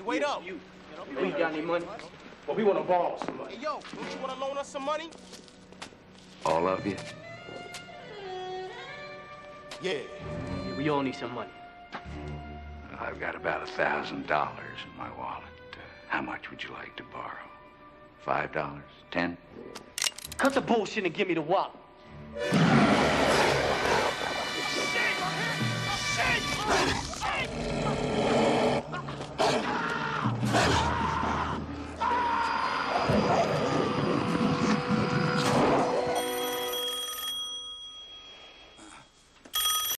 Hey, wait up. You, we got any money? Well, we want to borrow some money. Hey, yo, don't you want to loan us some money? All of you? Yeah. Yeah, we all need some money. I've got about a thousand dollars in my wallet. Uh, how much would you like to borrow? Five dollars? Ten? Cut the bullshit and give me the wallet.